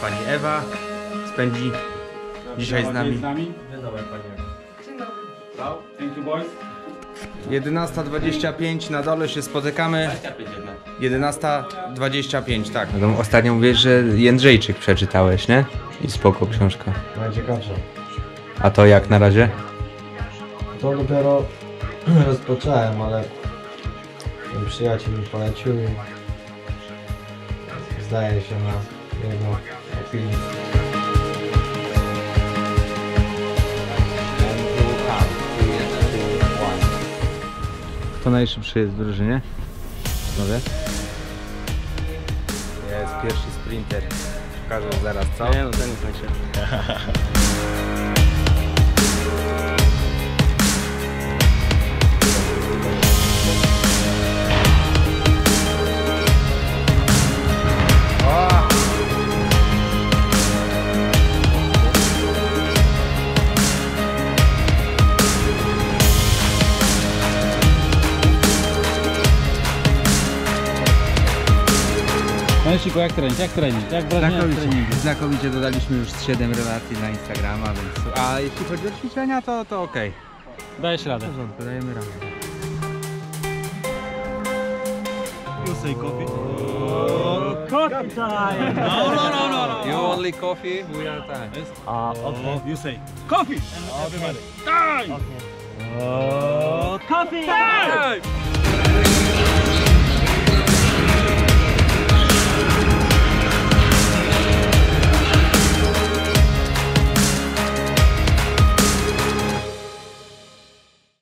Pani Ewa. Spędzi dzisiaj z nami. Z nami. Dzień dobry pani Ewa. Wow, Thank you boys. 11.25 na dole się spotykamy. 11.25, tak. No, ostatnio mówisz, że Jędrzejczyk przeczytałeś, nie? I spoko książka. Najciekawsze. A to jak na razie? To dopiero rozpocząłem, ale mój przyjaciel mi polecił i zdaje się na jego opinię. Kto najszybszy jest w drużynie? Panowie? Jest pierwszy sprinter. Pokażę zaraz co? Nie no, ten jest najszybszy. Mężczyku, jak trening, jak trening, jak wrażenia z treningu? Znakomicie dodaliśmy już 7 relacji na Instagrama, więc... A jeśli chodzi o ćwiczenia, to, to okej. Dajesz radę. W porządku, dajemy radę. Coffee time! No, no, no, no, You only coffee, we are time. You say coffee! And everybody, time! Oh, coffee! Time!